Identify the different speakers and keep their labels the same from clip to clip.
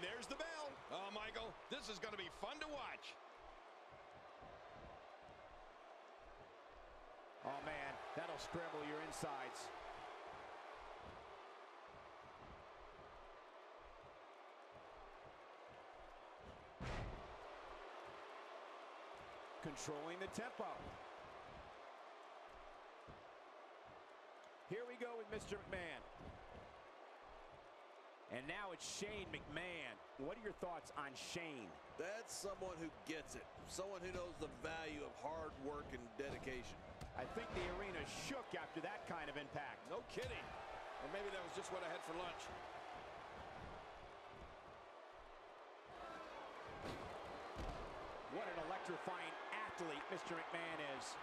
Speaker 1: There's the bell.
Speaker 2: Oh, Michael, this is going to be fun to watch.
Speaker 3: Oh, man, that'll scramble your insides. Controlling the tempo. Here we go with Mr. McMahon. And now it's Shane McMahon. What are your thoughts on Shane?
Speaker 1: That's someone who gets it. Someone who knows the value of hard work and dedication.
Speaker 3: I think the arena shook after that kind of impact.
Speaker 2: No kidding. Or maybe that was just what I had for lunch.
Speaker 3: What an electrifying athlete Mr. McMahon is.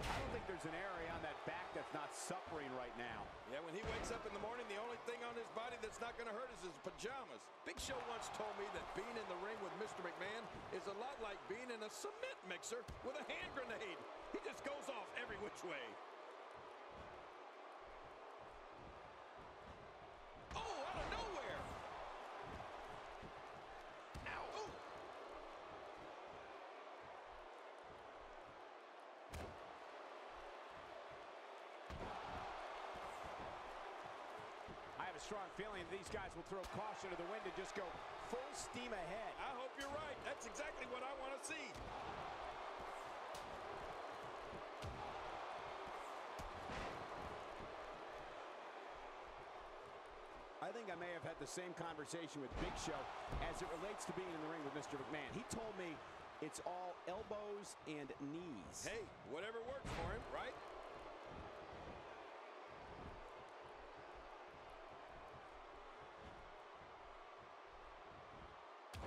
Speaker 3: I don't think there's an area on that back that's not suffering right now.
Speaker 2: Yeah, when he wakes up in the morning, the only thing on his body that's not going to hurt is his pajamas. Big Show once told me that being in the ring with Mr. McMahon is a lot like being in a cement mixer with a hand grenade. He just goes off every which way. Oh, out of nowhere! Ow! Oh.
Speaker 3: I have a strong feeling these guys will throw caution to the wind and just go full steam ahead.
Speaker 2: I hope you're right. That's exactly what I want to see.
Speaker 3: I think I may have had the same conversation with Big Show as it relates to being in the ring with Mr. McMahon. He told me it's all elbows and knees.
Speaker 2: Hey, whatever works for him, right?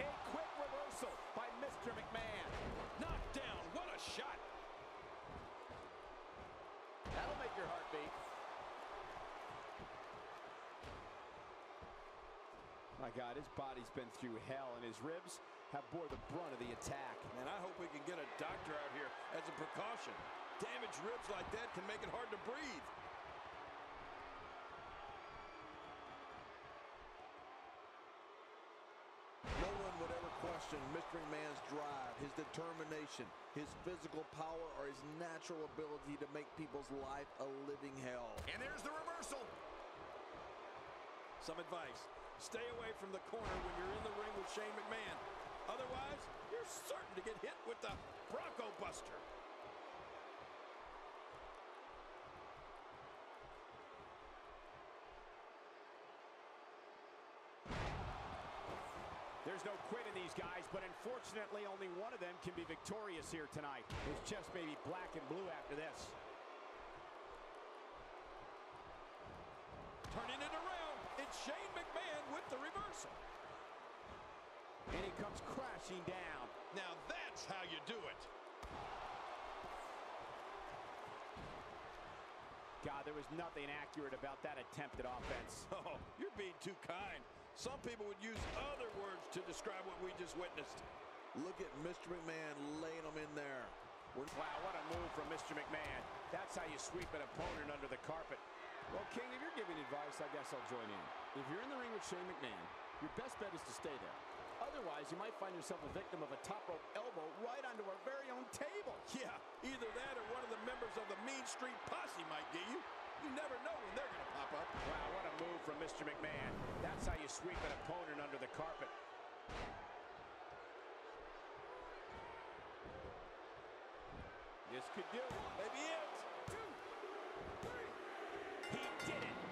Speaker 3: A quick reversal by Mr. McMahon.
Speaker 2: Knocked down. What a shot.
Speaker 3: That'll your heart beat. My God, his body's been through hell, and his ribs have bore the brunt of the attack.
Speaker 2: Man, I hope we can get a doctor out here as a precaution. Damaged ribs like that can make it hard to breathe.
Speaker 1: No one would question Mr. McMahon's drive, his determination, his physical power, or his natural ability to make people's life a living hell.
Speaker 2: And there's the reversal. Some advice. Stay away from the corner when you're in the ring with Shane McMahon. Otherwise, you're certain to get hit with the Bronco Buster.
Speaker 3: There's no quit in these guys, but unfortunately only one of them can be victorious here tonight. His chest may be black and blue after this.
Speaker 2: Turning it around. It's Shane McMahon with the reversal.
Speaker 3: And he comes crashing down.
Speaker 2: Now that's how you do it.
Speaker 3: God, there was nothing accurate about that attempted offense.
Speaker 2: Oh, you're being too kind. Some people would use other words to describe what we just witnessed.
Speaker 1: Look at Mr. McMahon laying them in there. We're
Speaker 3: Wow, what a move from Mr. McMahon. That's how you sweep an opponent under the carpet.
Speaker 4: Well, King, if you're giving advice, I guess I'll join in. If you're in the ring with Shane McMahon, your best bet is to stay there. Otherwise, you might find yourself a victim of a top rope elbow right onto our very own table.
Speaker 2: Yeah, either that or one of the members of the Mean Street Posse might get you. You never know when they're going to pop up.
Speaker 3: Wow, what a move from Mr. McMahon. That's how you sweep an opponent under the carpet.
Speaker 2: This could do it. Maybe it. Two, three. He did it.